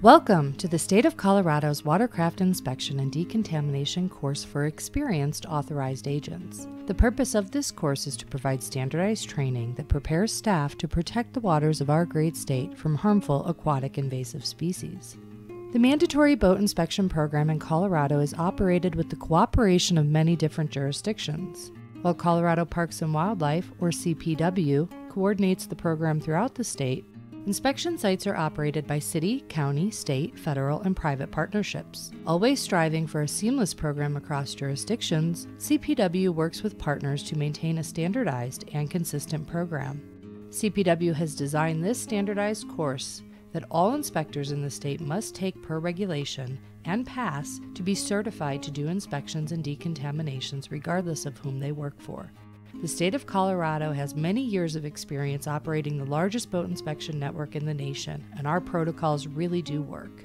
Welcome to the State of Colorado's Watercraft Inspection and Decontamination course for experienced authorized agents. The purpose of this course is to provide standardized training that prepares staff to protect the waters of our great state from harmful aquatic invasive species. The mandatory boat inspection program in Colorado is operated with the cooperation of many different jurisdictions. While Colorado Parks and Wildlife, or CPW, coordinates the program throughout the state, Inspection sites are operated by city, county, state, federal, and private partnerships. Always striving for a seamless program across jurisdictions, CPW works with partners to maintain a standardized and consistent program. CPW has designed this standardized course that all inspectors in the state must take per regulation and pass to be certified to do inspections and decontaminations regardless of whom they work for. The state of Colorado has many years of experience operating the largest boat inspection network in the nation, and our protocols really do work.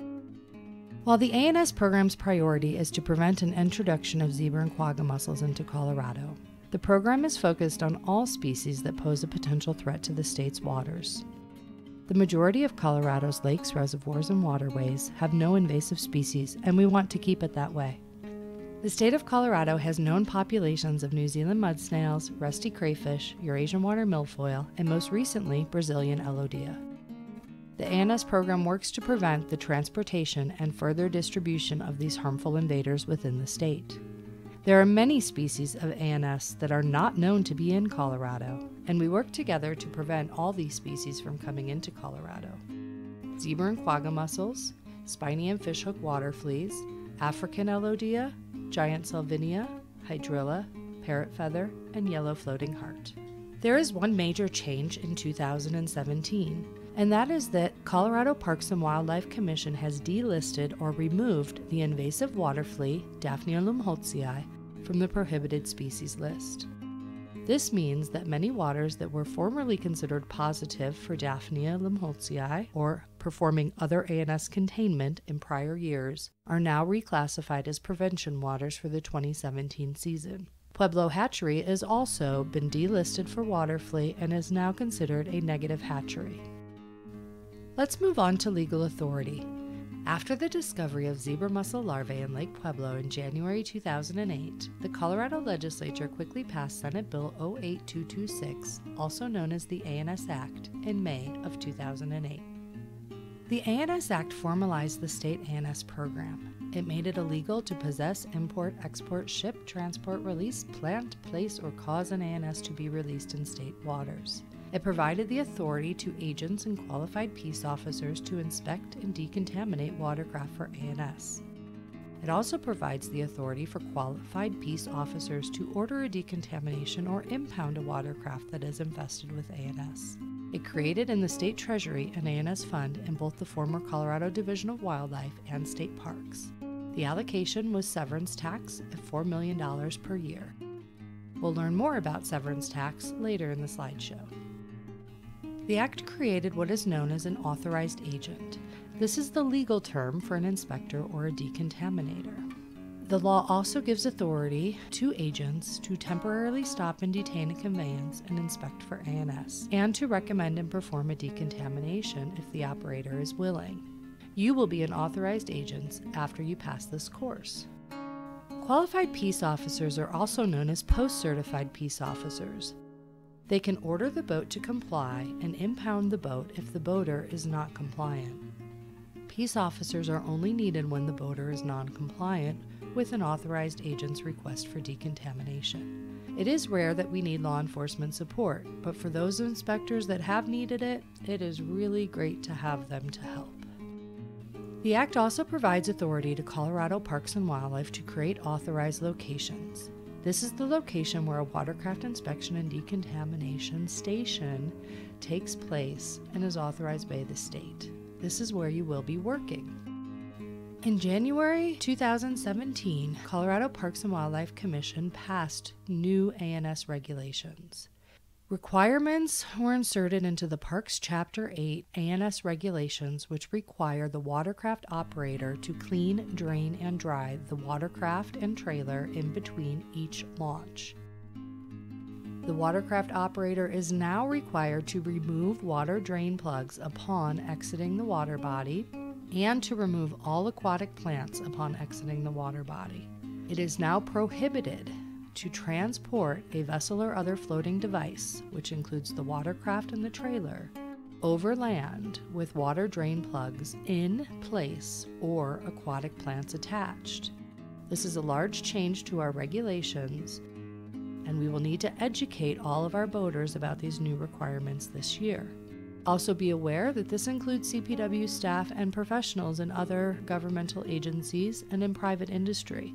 While the ANS program's priority is to prevent an introduction of zebra and quagga mussels into Colorado, the program is focused on all species that pose a potential threat to the state's waters. The majority of Colorado's lakes, reservoirs, and waterways have no invasive species, and we want to keep it that way. The state of Colorado has known populations of New Zealand mud snails, rusty crayfish, Eurasian water milfoil, and most recently, Brazilian elodea. The ANS program works to prevent the transportation and further distribution of these harmful invaders within the state. There are many species of ANS that are not known to be in Colorado, and we work together to prevent all these species from coming into Colorado. Zebra and quagga mussels, spiny and fishhook water fleas, African elodea, giant salvinia, hydrilla, parrot feather, and yellow floating heart. There is one major change in 2017, and that is that Colorado Parks and Wildlife Commission has delisted or removed the invasive water flea, Daphnia lumholtzii, from the prohibited species list. This means that many waters that were formerly considered positive for Daphnia lumholtzii or performing other ANS containment in prior years are now reclassified as prevention waters for the 2017 season. Pueblo Hatchery has also been delisted for water flea and is now considered a negative hatchery. Let's move on to legal authority. After the discovery of zebra mussel larvae in Lake Pueblo in January 2008, the Colorado legislature quickly passed Senate Bill 08226, also known as the ANS Act, in May of 2008. The ANS Act formalized the state ANS program. It made it illegal to possess, import, export, ship, transport, release, plant, place, or cause an ANS to be released in state waters. It provided the authority to agents and qualified peace officers to inspect and decontaminate watercraft for ANS. It also provides the authority for qualified peace officers to order a decontamination or impound a watercraft that is infested with ANS. It created in the state treasury an ANS fund in both the former Colorado Division of Wildlife and state parks. The allocation was severance tax at $4 million per year. We'll learn more about severance tax later in the slideshow. The Act created what is known as an authorized agent. This is the legal term for an inspector or a decontaminator. The law also gives authority to agents to temporarily stop and detain a conveyance and inspect for ANS, and to recommend and perform a decontamination if the operator is willing. You will be an authorized agent after you pass this course. Qualified peace officers are also known as post certified peace officers. They can order the boat to comply and impound the boat if the boater is not compliant. Peace officers are only needed when the boater is non compliant with an authorized agent's request for decontamination. It is rare that we need law enforcement support, but for those inspectors that have needed it, it is really great to have them to help. The Act also provides authority to Colorado Parks and Wildlife to create authorized locations. This is the location where a watercraft inspection and decontamination station takes place and is authorized by the state. This is where you will be working. In January 2017, Colorado Parks and Wildlife Commission passed new ANS regulations. Requirements were inserted into the Parks Chapter 8 ANS regulations, which require the watercraft operator to clean, drain, and dry the watercraft and trailer in between each launch. The watercraft operator is now required to remove water drain plugs upon exiting the water body, and to remove all aquatic plants upon exiting the water body. It is now prohibited to transport a vessel or other floating device, which includes the watercraft and the trailer, over land with water drain plugs in place or aquatic plants attached. This is a large change to our regulations, and we will need to educate all of our boaters about these new requirements this year. Also, be aware that this includes CPW staff and professionals in other governmental agencies and in private industry.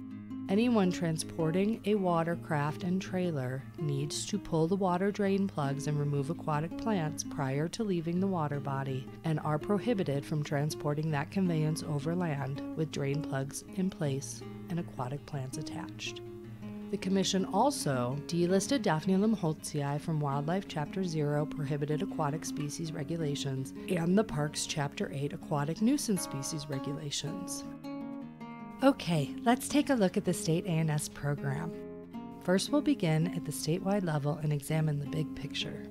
Anyone transporting a watercraft and trailer needs to pull the water drain plugs and remove aquatic plants prior to leaving the water body and are prohibited from transporting that conveyance over land with drain plugs in place and aquatic plants attached. The Commission also delisted Daphnia lumholtzii from Wildlife Chapter 0 Prohibited Aquatic Species Regulations and the Parks Chapter 8 Aquatic Nuisance Species Regulations. Okay, let's take a look at the state ANS program. First, we'll begin at the statewide level and examine the big picture.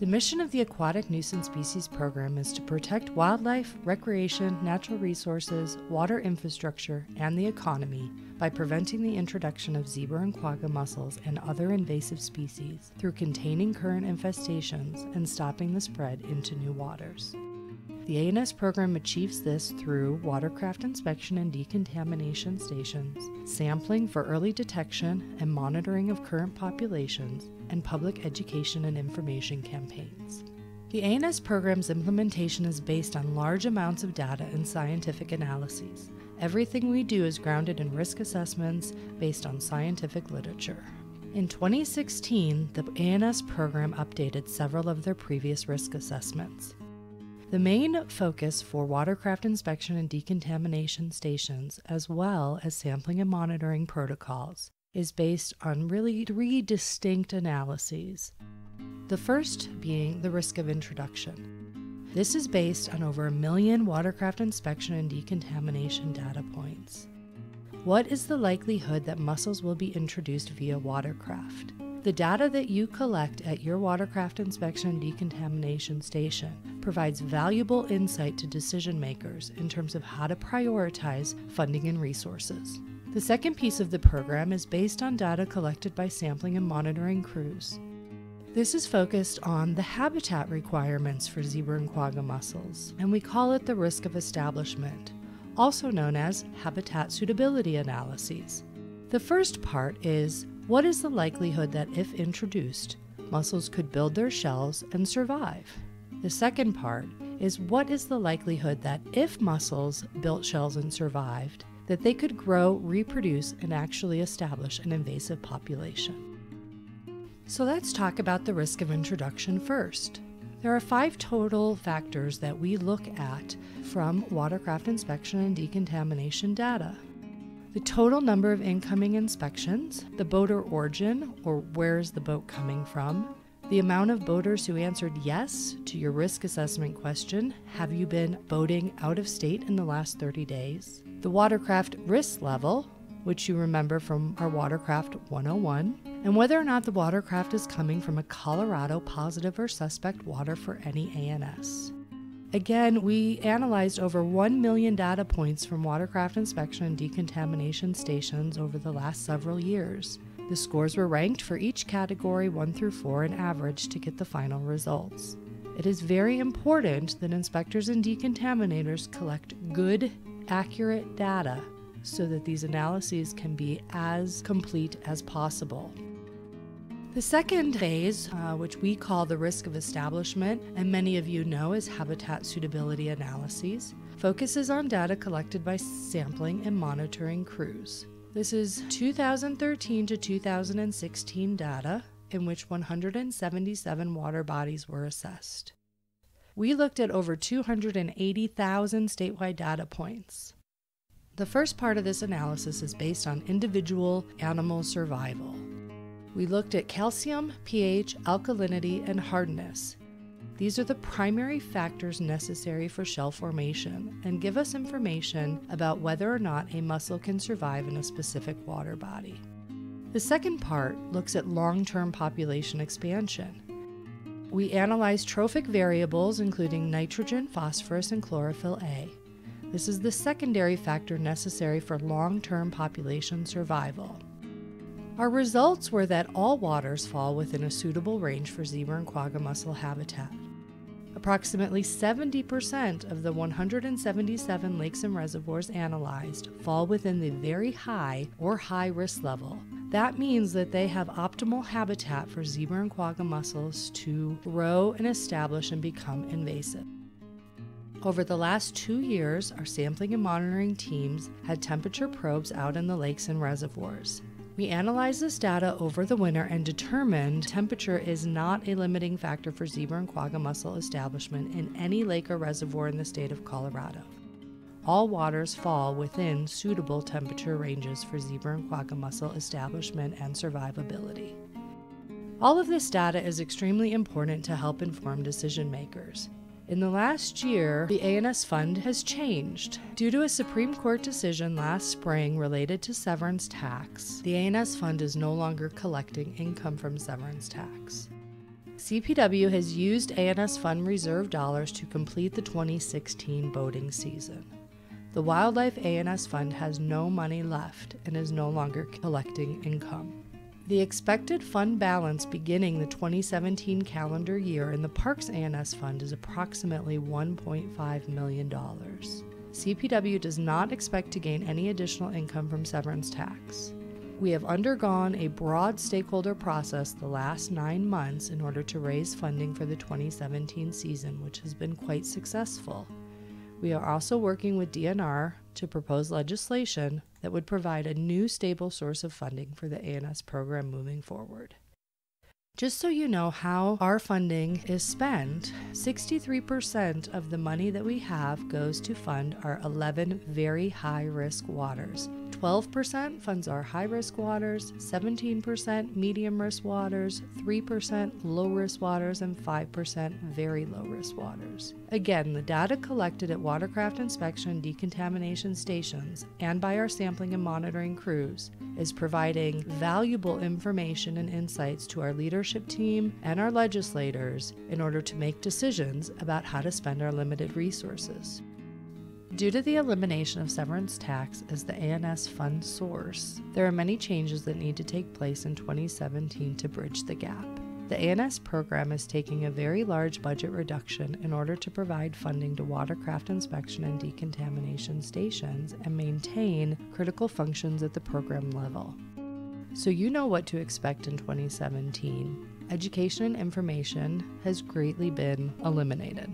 The mission of the Aquatic Nuisance Species Program is to protect wildlife, recreation, natural resources, water infrastructure, and the economy by preventing the introduction of zebra and quagga mussels and other invasive species through containing current infestations and stopping the spread into new waters. The ANS program achieves this through watercraft inspection and decontamination stations, sampling for early detection and monitoring of current populations, and public education and information campaigns. The ANS program's implementation is based on large amounts of data and scientific analyses. Everything we do is grounded in risk assessments based on scientific literature. In 2016, the ANS program updated several of their previous risk assessments. The main focus for watercraft inspection and decontamination stations, as well as sampling and monitoring protocols, is based on really three distinct analyses. The first being the risk of introduction. This is based on over a million watercraft inspection and decontamination data points. What is the likelihood that mussels will be introduced via watercraft? The data that you collect at your watercraft inspection and decontamination station provides valuable insight to decision makers in terms of how to prioritize funding and resources. The second piece of the program is based on data collected by sampling and monitoring crews. This is focused on the habitat requirements for zebra and quagga mussels, and we call it the risk of establishment, also known as habitat suitability analyses. The first part is what is the likelihood that, if introduced, mussels could build their shells and survive? The second part is what is the likelihood that, if mussels built shells and survived, that they could grow, reproduce, and actually establish an invasive population? So let's talk about the risk of introduction first. There are five total factors that we look at from watercraft inspection and decontamination data the total number of incoming inspections, the boater origin, or where is the boat coming from, the amount of boaters who answered yes to your risk assessment question Have you been boating out of state in the last 30 days? The watercraft risk level, which you remember from our Watercraft 101, and whether or not the watercraft is coming from a Colorado positive or suspect water for any ANS. Again, we analyzed over 1 million data points from watercraft inspection and decontamination stations over the last several years. The scores were ranked for each category 1 through 4 and averaged to get the final results. It is very important that inspectors and decontaminators collect good, accurate data so that these analyses can be as complete as possible. The second phase, uh, which we call the risk of establishment, and many of you know as habitat suitability analyses, focuses on data collected by sampling and monitoring crews. This is 2013 to 2016 data in which 177 water bodies were assessed. We looked at over 280,000 statewide data points. The first part of this analysis is based on individual animal survival. We looked at calcium, pH, alkalinity, and hardness. These are the primary factors necessary for shell formation and give us information about whether or not a mussel can survive in a specific water body. The second part looks at long term population expansion. We analyzed trophic variables including nitrogen, phosphorus, and chlorophyll A. This is the secondary factor necessary for long term population survival. Our results were that all waters fall within a suitable range for zebra and quagga mussel habitat. Approximately 70% of the 177 lakes and reservoirs analyzed fall within the very high or high risk level. That means that they have optimal habitat for zebra and quagga mussels to grow and establish and become invasive. Over the last two years, our sampling and monitoring teams had temperature probes out in the lakes and reservoirs. We analyzed this data over the winter and determined temperature is not a limiting factor for zebra and quagga mussel establishment in any lake or reservoir in the state of Colorado. All waters fall within suitable temperature ranges for zebra and quagga mussel establishment and survivability. All of this data is extremely important to help inform decision makers. In the last year, the ANS fund has changed. Due to a Supreme Court decision last spring related to severance tax, the ANS fund is no longer collecting income from severance tax. CPW has used ANS fund reserve dollars to complete the 2016 boating season. The Wildlife ANS fund has no money left and is no longer collecting income. The expected fund balance beginning the 2017 calendar year in the Parks ANS Fund is approximately $1.5 million. CPW does not expect to gain any additional income from severance tax. We have undergone a broad stakeholder process the last nine months in order to raise funding for the 2017 season, which has been quite successful. We are also working with DNR to propose legislation that would provide a new stable source of funding for the ANS program moving forward. Just so you know how our funding is spent, 63% of the money that we have goes to fund our 11 very high risk waters. 12% funds our high risk waters, 17% medium risk waters, 3% low risk waters, and 5% very low risk waters. Again, the data collected at watercraft inspection decontamination stations and by our sampling and monitoring crews is providing valuable information and insights to our leadership team and our legislators in order to make decisions about how to spend our limited resources. Due to the elimination of severance tax as the ANS fund source, there are many changes that need to take place in 2017 to bridge the gap. The ANS program is taking a very large budget reduction in order to provide funding to watercraft inspection and decontamination stations and maintain critical functions at the program level. So, you know what to expect in 2017. Education and information has greatly been eliminated.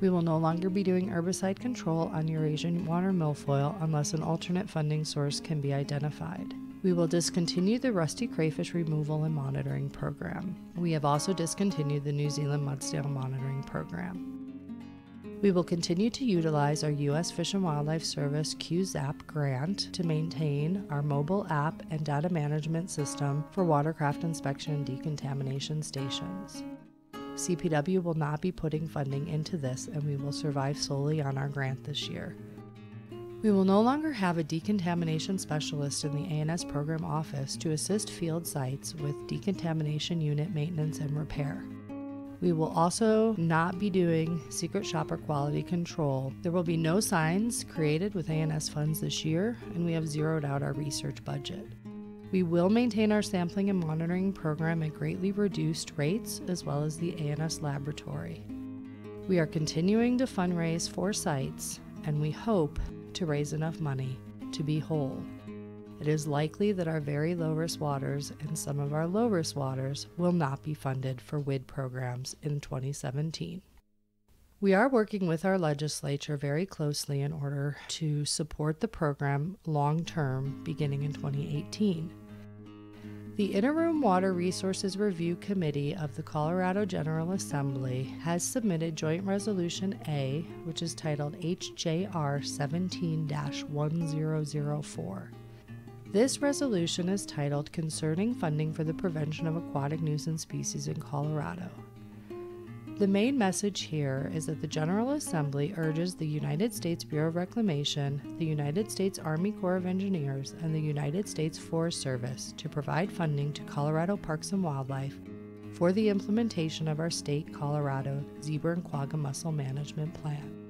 We will no longer be doing herbicide control on Eurasian water milfoil unless an alternate funding source can be identified. We will discontinue the rusty crayfish removal and monitoring program. We have also discontinued the New Zealand mud snail monitoring program. We will continue to utilize our U.S. Fish and Wildlife Service QZAP grant to maintain our mobile app and data management system for watercraft inspection and decontamination stations. CPW will not be putting funding into this, and we will survive solely on our grant this year. We will no longer have a decontamination specialist in the ANS program office to assist field sites with decontamination unit maintenance and repair. We will also not be doing secret shopper quality control. There will be no signs created with ANS funds this year, and we have zeroed out our research budget. We will maintain our sampling and monitoring program at greatly reduced rates, as well as the ANS laboratory. We are continuing to fundraise for sites, and we hope to raise enough money to be whole. It is likely that our very low risk waters and some of our low risk waters will not be funded for WID programs in 2017. We are working with our legislature very closely in order to support the program long term beginning in 2018. The Interim Water Resources Review Committee of the Colorado General Assembly has submitted Joint Resolution A, which is titled HJR 17 1004. This resolution is titled Concerning Funding for the Prevention of Aquatic Nuisance Species in Colorado. The main message here is that the General Assembly urges the United States Bureau of Reclamation, the United States Army Corps of Engineers, and the United States Forest Service to provide funding to Colorado Parks and Wildlife for the implementation of our state Colorado Zebra and Quagga Mussel Management Plan.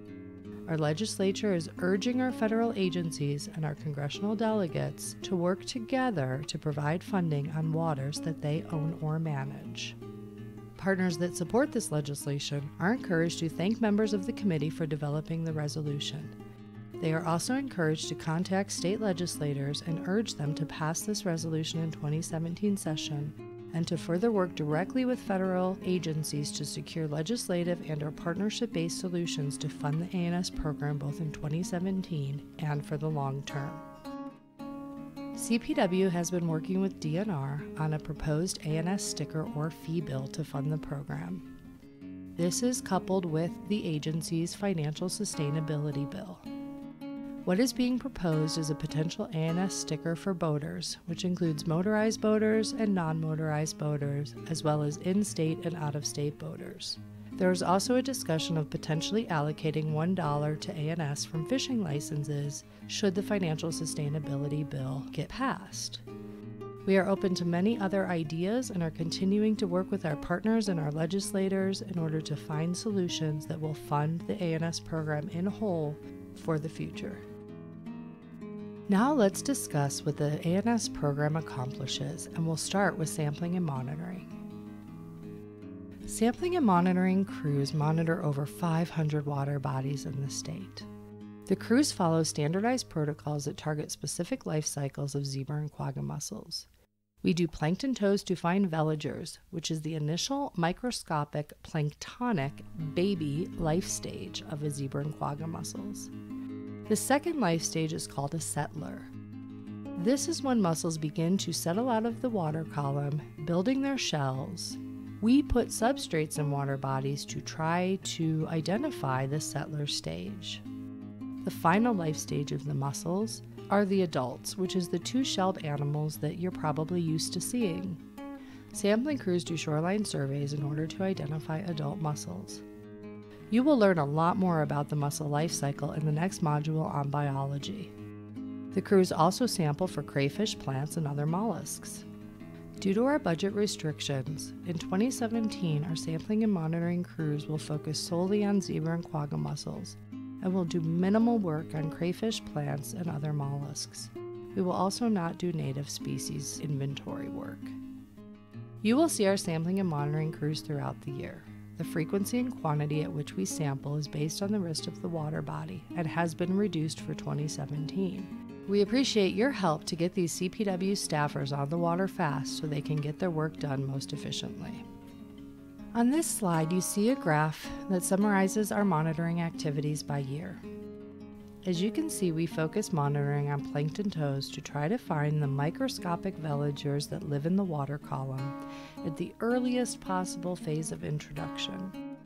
Our legislature is urging our federal agencies and our congressional delegates to work together to provide funding on waters that they own or manage. Partners that support this legislation are encouraged to thank members of the committee for developing the resolution. They are also encouraged to contact state legislators and urge them to pass this resolution in 2017 session and to further work directly with federal agencies to secure legislative and or partnership-based solutions to fund the ANS program both in 2017 and for the long term. CPW has been working with DNR on a proposed ANS sticker or fee bill to fund the program. This is coupled with the agency's financial sustainability bill. What is being proposed is a potential ANS sticker for boaters, which includes motorized boaters and non motorized boaters, as well as in state and out of state boaters. There is also a discussion of potentially allocating $1 to ANS from fishing licenses should the financial sustainability bill get passed. We are open to many other ideas and are continuing to work with our partners and our legislators in order to find solutions that will fund the ANS program in whole for the future. Now let's discuss what the ANS program accomplishes, and we'll start with sampling and monitoring. Sampling and monitoring crews monitor over 500 water bodies in the state. The crews follow standardized protocols that target specific life cycles of zebra and quagga mussels. We do plankton tows to find veligers, which is the initial microscopic planktonic baby life stage of a zebra and quagga mussels. The second life stage is called a settler. This is when mussels begin to settle out of the water column, building their shells. We put substrates in water bodies to try to identify the settler stage. The final life stage of the mussels are the adults, which is the two shelled animals that you're probably used to seeing. Sampling crews do shoreline surveys in order to identify adult mussels. You will learn a lot more about the mussel life cycle in the next module on biology. The crews also sample for crayfish, plants, and other mollusks. Due to our budget restrictions, in 2017 our sampling and monitoring crews will focus solely on zebra and quagga mussels and will do minimal work on crayfish, plants, and other mollusks. We will also not do native species inventory work. You will see our sampling and monitoring crews throughout the year. The frequency and quantity at which we sample is based on the risk of the water body and has been reduced for 2017. We appreciate your help to get these CPW staffers on the water fast so they can get their work done most efficiently. On this slide, you see a graph that summarizes our monitoring activities by year. As you can see, we focus monitoring on plankton tows to try to find the microscopic veligers that live in the water column at the earliest possible phase of introduction.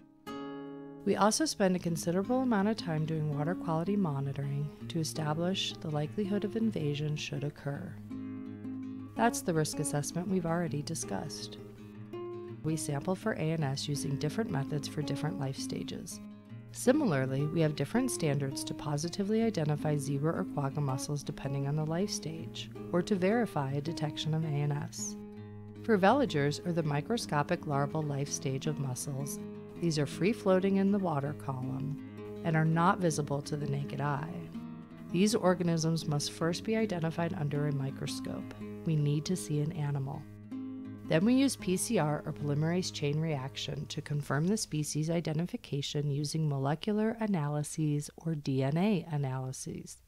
We also spend a considerable amount of time doing water quality monitoring to establish the likelihood of invasion should occur. That's the risk assessment we've already discussed. We sample for ANS using different methods for different life stages. Similarly, we have different standards to positively identify zebra or quagga mussels depending on the life stage, or to verify a detection of ANS. For veligers, or the microscopic larval life stage of mussels, these are free floating in the water column and are not visible to the naked eye. These organisms must first be identified under a microscope. We need to see an animal. Then we use PCR or polymerase chain reaction to confirm the species identification using molecular analyses or DNA analyses.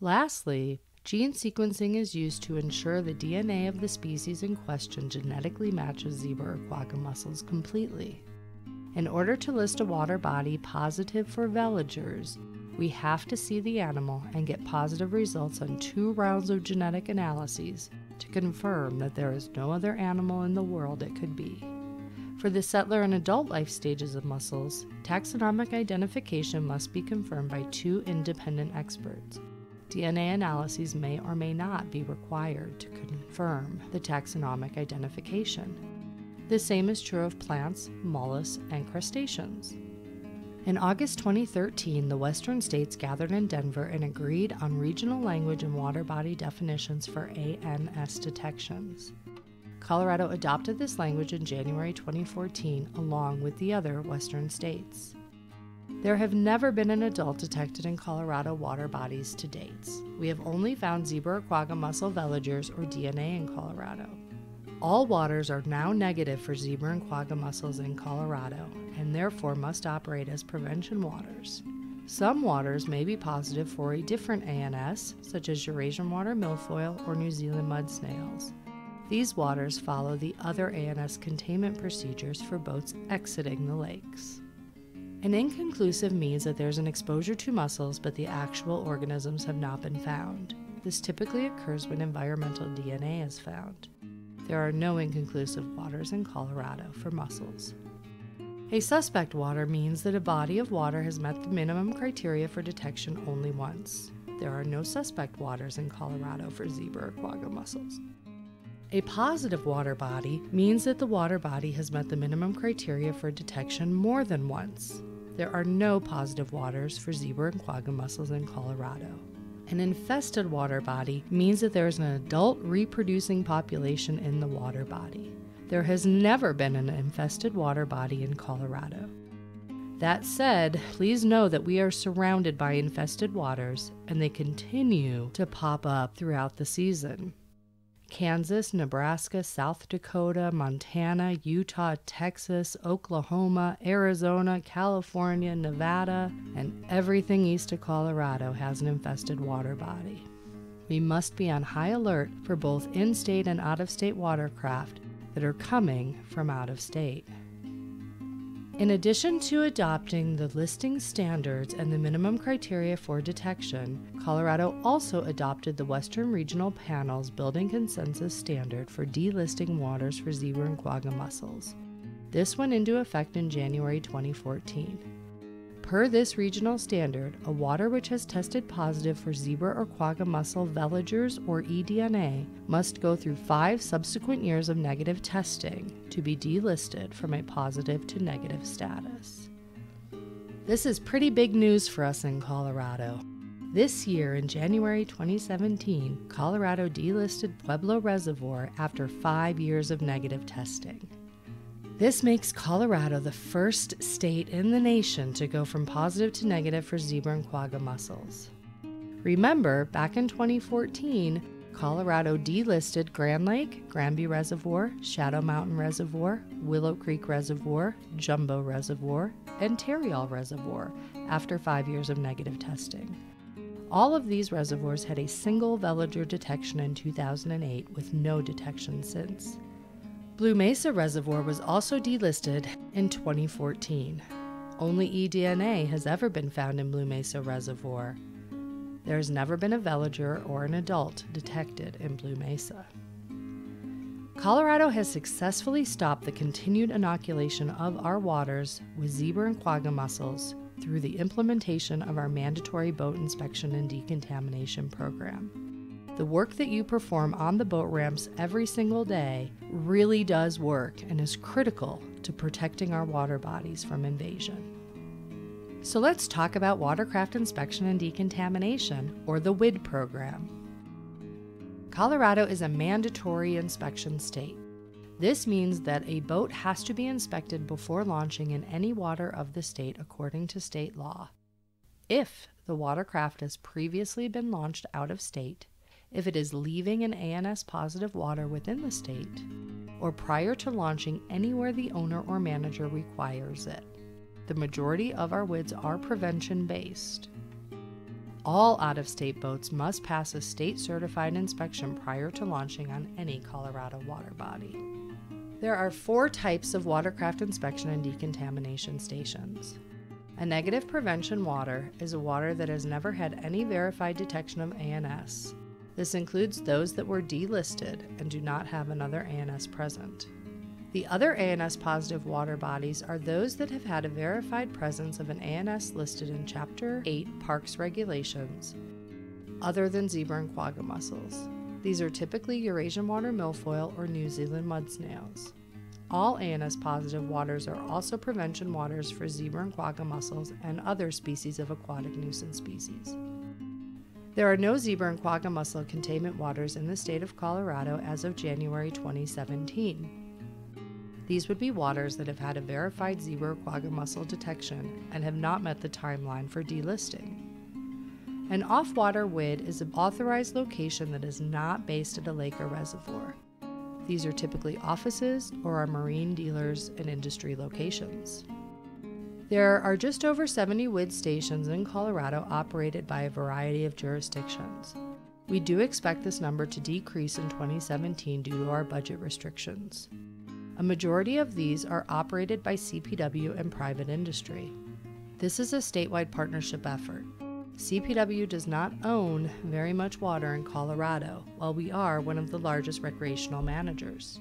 Lastly, gene sequencing is used to ensure the DNA of the species in question genetically matches zebra or quagga mussels completely. In order to list a water body positive for veligers, we have to see the animal and get positive results on two rounds of genetic analyses to confirm that there is no other animal in the world it could be. For the settler and adult life stages of mussels, taxonomic identification must be confirmed by two independent experts. DNA analyses may or may not be required to confirm the taxonomic identification. The same is true of plants, mollusks, and crustaceans. In August 2013, the Western states gathered in Denver and agreed on regional language and water body definitions for ANS detections. Colorado adopted this language in January 2014 along with the other Western states. There have never been an adult detected in Colorado water bodies to date. We have only found zebra or quagga mussel veligers or DNA in Colorado. All waters are now negative for zebra and quagga mussels in Colorado and therefore must operate as prevention waters. Some waters may be positive for a different ANS, such as Eurasian water milfoil or New Zealand mud snails. These waters follow the other ANS containment procedures for boats exiting the lakes. An inconclusive means that there's an exposure to mussels, but the actual organisms have not been found. This typically occurs when environmental DNA is found. There are no inconclusive waters in Colorado for mussels. A suspect water means that a body of water has met the minimum criteria for detection only once. There are no suspect waters in Colorado for zebra or quagga mussels. A positive water body means that the water body has met the minimum criteria for detection more than once. There are no positive waters for zebra and quagga mussels in Colorado. An infested water body means that there is an adult reproducing population in the water body. There has never been an infested water body in Colorado. That said, please know that we are surrounded by infested waters and they continue to pop up throughout the season. Kansas, Nebraska, South Dakota, Montana, Utah, Texas, Oklahoma, Arizona, California, Nevada, and everything east of Colorado has an infested water body. We must be on high alert for both in state and out of state watercraft that are coming from out of state. In addition to adopting the listing standards and the minimum criteria for detection, Colorado also adopted the Western Regional Panel's building consensus standard for delisting waters for zebra and quagga mussels. This went into effect in January 2014. Per this regional standard, a water which has tested positive for zebra or quagga mussel veligers or eDNA must go through five subsequent years of negative testing to be delisted from a positive to negative status. This is pretty big news for us in Colorado. This year, in January 2017, Colorado delisted Pueblo Reservoir after five years of negative testing. This makes Colorado the first state in the nation to go from positive to negative for zebra and quagga mussels. Remember, back in 2014, Colorado delisted Grand Lake, Granby Reservoir, Shadow Mountain Reservoir, Willow Creek Reservoir, Jumbo Reservoir, and Tarryall Reservoir after five years of negative testing. All of these reservoirs had a single veliger detection in 2008 with no detection since. Blue Mesa Reservoir was also delisted in 2014. Only eDNA has ever been found in Blue Mesa Reservoir. There has never been a veliger or an adult detected in Blue Mesa. Colorado has successfully stopped the continued inoculation of our waters with zebra and quagga mussels through the implementation of our mandatory boat inspection and decontamination program. The work that you perform on the boat ramps every single day really does work and is critical to protecting our water bodies from invasion. So let's talk about watercraft inspection and decontamination, or the WID program. Colorado is a mandatory inspection state. This means that a boat has to be inspected before launching in any water of the state according to state law. If the watercraft has previously been launched out of state, if it is leaving an ANS positive water within the state, or prior to launching anywhere the owner or manager requires it. The majority of our WIDs are prevention based. All out of state boats must pass a state certified inspection prior to launching on any Colorado water body. There are four types of watercraft inspection and decontamination stations. A negative prevention water is a water that has never had any verified detection of ANS this includes those that were delisted and do not have another ANS present. The other ANS positive water bodies are those that have had a verified presence of an ANS listed in Chapter 8 Parks Regulations, other than zebra and quagga mussels. These are typically Eurasian water milfoil or New Zealand mud snails. All ANS positive waters are also prevention waters for zebra and quagga mussels and other species of aquatic nuisance species. There are no zebra and quagga mussel containment waters in the state of Colorado as of January 2017. These would be waters that have had a verified zebra or quagga mussel detection and have not met the timeline for delisting. An off-water WID is an authorized location that is not based at a lake or reservoir. These are typically offices or are marine dealers and industry locations. There are just over 70 WID stations in Colorado operated by a variety of jurisdictions. We do expect this number to decrease in 2017 due to our budget restrictions. A majority of these are operated by CPW and private industry. This is a statewide partnership effort. CPW does not own very much water in Colorado, while we are one of the largest recreational managers.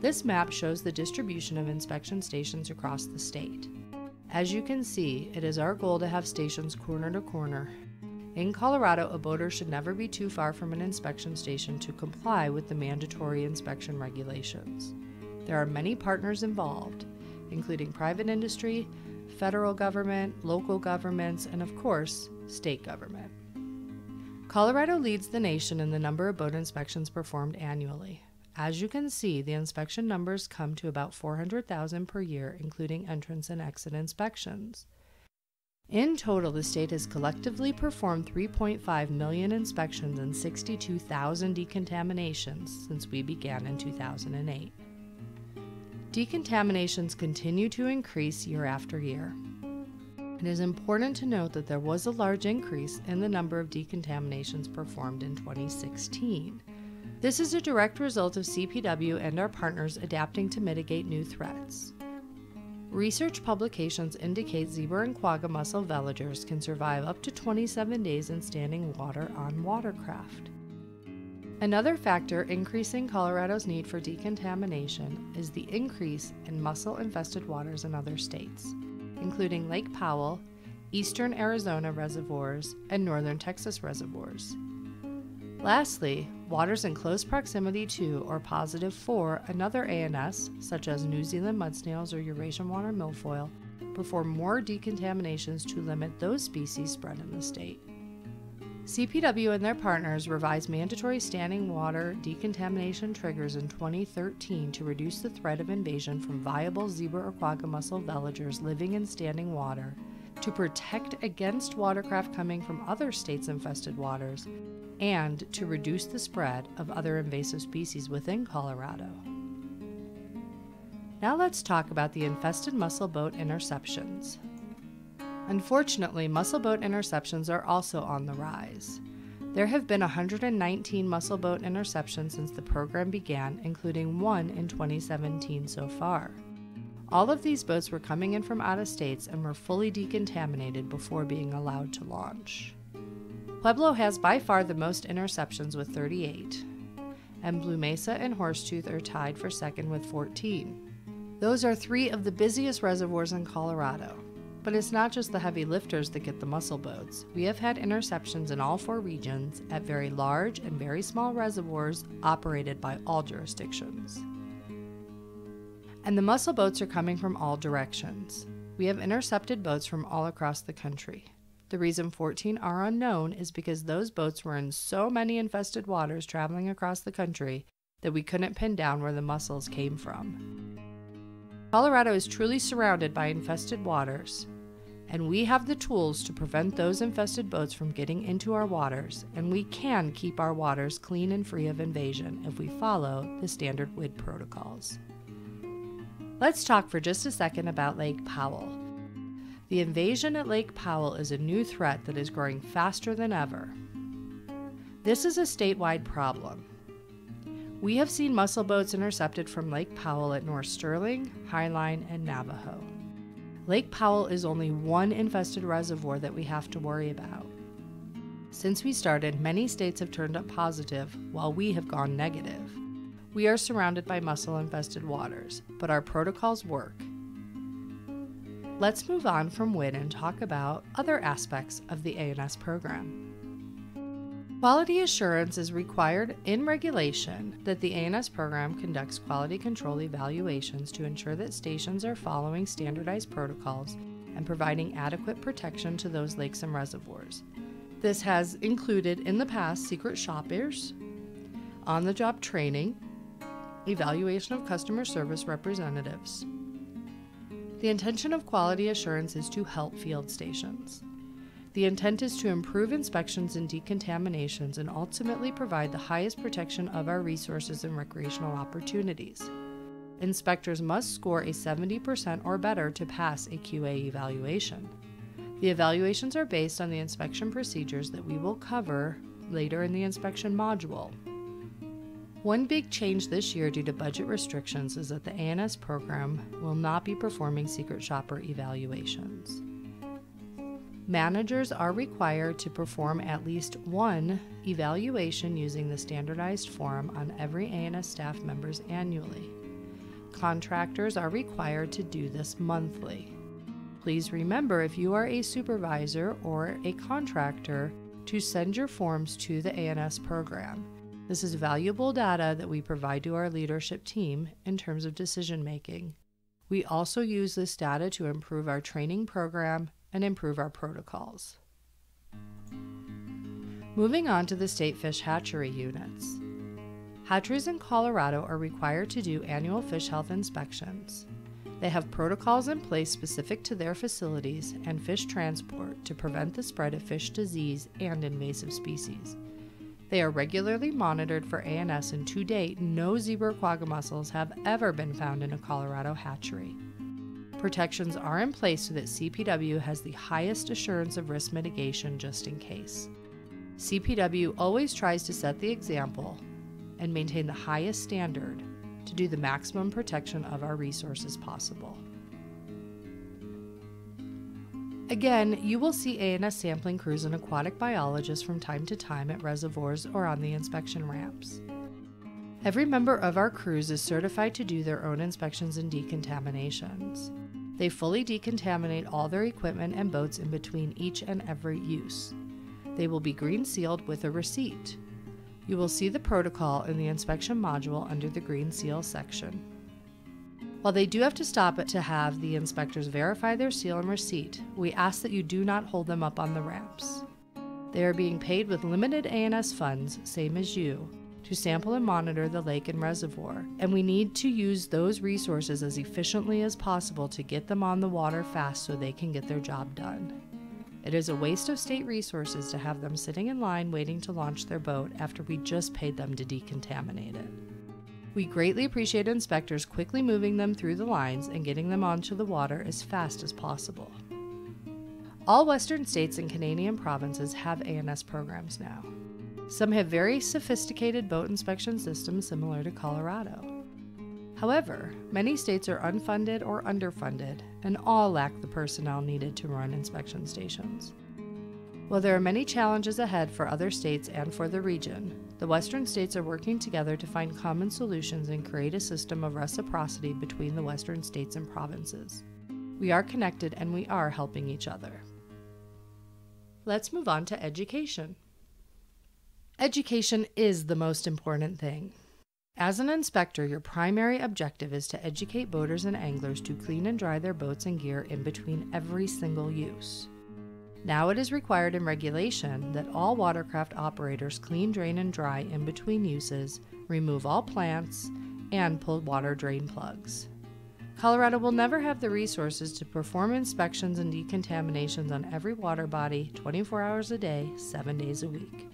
This map shows the distribution of inspection stations across the state. As you can see, it is our goal to have stations corner to corner. In Colorado, a boater should never be too far from an inspection station to comply with the mandatory inspection regulations. There are many partners involved, including private industry, federal government, local governments, and of course, state government. Colorado leads the nation in the number of boat inspections performed annually. As you can see, the inspection numbers come to about 400,000 per year, including entrance and exit inspections. In total, the state has collectively performed 3.5 million inspections and 62,000 decontaminations since we began in 2008. Decontaminations continue to increase year after year. It is important to note that there was a large increase in the number of decontaminations performed in 2016. This is a direct result of CPW and our partners adapting to mitigate new threats. Research publications indicate zebra and quagga mussel veligers can survive up to 27 days in standing water on watercraft. Another factor increasing Colorado's need for decontamination is the increase in mussel infested waters in other states, including Lake Powell, eastern Arizona reservoirs, and northern Texas reservoirs. Lastly, waters in close proximity to or positive for another ANS, such as New Zealand mud snails or Eurasian water milfoil, perform more decontaminations to limit those species spread in the state. CPW and their partners revised mandatory standing water decontamination triggers in 2013 to reduce the threat of invasion from viable zebra or quagga mussel veligers living in standing water, to protect against watercraft coming from other states' infested waters, and to reduce the spread of other invasive species within Colorado. Now let's talk about the infested mussel boat interceptions. Unfortunately, mussel boat interceptions are also on the rise. There have been 119 mussel boat interceptions since the program began, including one in 2017 so far. All of these boats were coming in from out of states and were fully decontaminated before being allowed to launch. Pueblo has by far the most interceptions with 38, and Blue Mesa and Horsetooth are tied for second with 14. Those are three of the busiest reservoirs in Colorado. But it's not just the heavy lifters that get the mussel boats. We have had interceptions in all four regions at very large and very small reservoirs operated by all jurisdictions. And the mussel boats are coming from all directions. We have intercepted boats from all across the country. The reason 14 are unknown is because those boats were in so many infested waters traveling across the country that we couldn't pin down where the mussels came from. Colorado is truly surrounded by infested waters, and we have the tools to prevent those infested boats from getting into our waters, and we can keep our waters clean and free of invasion if we follow the standard WID protocols. Let's talk for just a second about Lake Powell. The invasion at Lake Powell is a new threat that is growing faster than ever. This is a statewide problem. We have seen mussel boats intercepted from Lake Powell at North Sterling, Highline, and Navajo. Lake Powell is only one infested reservoir that we have to worry about. Since we started, many states have turned up positive while we have gone negative. We are surrounded by mussel infested waters, but our protocols work. Let's move on from WID and talk about other aspects of the ANS program. Quality assurance is required in regulation that the ANS program conducts quality control evaluations to ensure that stations are following standardized protocols and providing adequate protection to those lakes and reservoirs. This has included in the past secret shoppers, on the job training, evaluation of customer service representatives. The intention of quality assurance is to help field stations. The intent is to improve inspections and decontaminations and ultimately provide the highest protection of our resources and recreational opportunities. Inspectors must score a 70% or better to pass a QA evaluation. The evaluations are based on the inspection procedures that we will cover later in the inspection module. One big change this year due to budget restrictions is that the ANS program will not be performing secret shopper evaluations. Managers are required to perform at least one evaluation using the standardized form on every ANS staff members annually. Contractors are required to do this monthly. Please remember if you are a supervisor or a contractor to send your forms to the ANS program. This is mm. valuable data that we provide to our leadership team in terms of decision making. We also use this data to improve our training program and improve our protocols. Moving on to the state fish hatchery units. Hatcheries in Colorado are required to do annual fish health inspections. They have protocols in place specific to their facilities and fish transport to prevent the spread of fish disease and invasive species. They are regularly monitored for ANS, and to date, no zebra quagga mussels have ever been found in a Colorado hatchery. Protections are in place so that CPW has the highest assurance of risk mitigation just in case. CPW always tries to set the example and maintain the highest standard to do the maximum protection of our resources possible. Again, you will see ANS sampling crews and aquatic biologists from time to time at reservoirs or on the inspection ramps. Every member of our crews is certified to do their own inspections and decontaminations. They fully decontaminate all their equipment and boats in between each and every use. They will be green sealed with a receipt. You will see the protocol in the inspection module under the green seal section. While they do have to stop it to have the inspectors verify their seal and receipt, we ask that you do not hold them up on the ramps. They are being paid with limited ANS funds, same as you, to sample and monitor the lake and reservoir, and we need to use those resources as efficiently as possible to get them on the water fast so they can get their job done. It is a waste of state resources to have them sitting in line waiting to launch their boat after we just paid them to decontaminate it. We greatly appreciate inspectors quickly moving them through the lines and getting them onto the water as fast as possible. All Western states and Canadian provinces have ANS programs now. Some have very sophisticated boat inspection systems similar to Colorado. However, many states are unfunded or underfunded, and all lack the personnel needed to run inspection stations. While there are many challenges ahead for other states and for the region, the Western states are working together to find common solutions and create a system of reciprocity between the Western states and provinces. We are connected and we are helping each other. Let's move on to education. Education is the most important thing. As an inspector, your primary objective is to educate boaters and anglers to clean and dry their boats and gear in between every single use. Now it is required in regulation that all watercraft operators clean, drain, and dry in between uses, remove all plants, and pull water drain plugs. Colorado will never have the resources to perform inspections and decontaminations on every water body 24 hours a day, 7 days a week.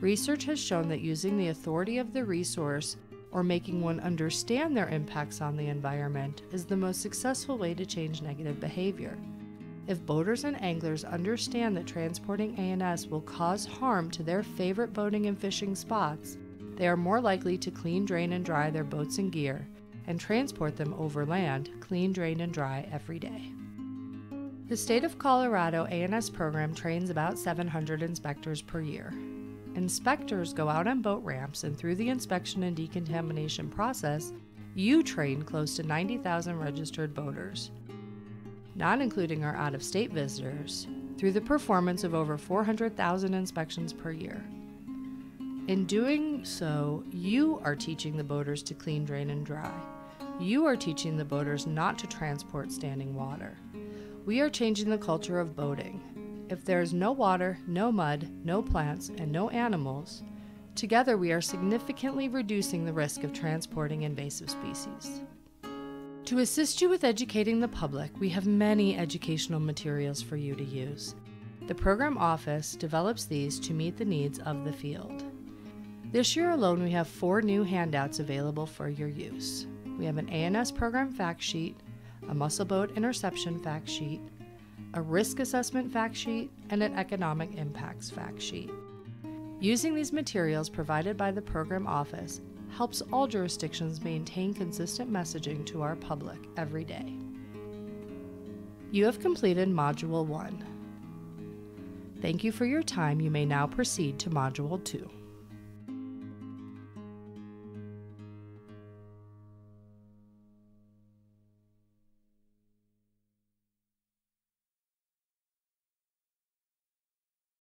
Research has shown that using the authority of the resource or making one understand their impacts on the environment is the most successful way to change negative behavior. If boaters and anglers understand that transporting ANS will cause harm to their favorite boating and fishing spots, they are more likely to clean, drain, and dry their boats and gear and transport them over land, clean, drain, and dry every day. The state of Colorado ANS program trains about 700 inspectors per year. Inspectors go out on boat ramps, and through the inspection and decontamination process, you train close to 90,000 registered boaters, not including our out of state visitors, through the performance of over 400,000 inspections per year. In doing so, you are teaching the boaters to clean, drain, and dry. You are teaching the boaters not to transport standing water. We are changing the culture of boating if there is no water, no mud, no plants, and no animals, Together, we are significantly reducing the risk of transporting invasive species. To assist you with educating the public, we have many educational materials for you to use. The program office develops these to meet the needs of the field. This year alone, we have four new handouts available for your use. We have an ANS program fact sheet, a mussel boat interception fact sheet, a risk assessment fact sheet, and an economic impacts fact sheet. Using these materials provided by the program office helps all jurisdictions maintain consistent messaging to our public every day. You have completed Module 1. Thank you for your time. You may now proceed to Module 2.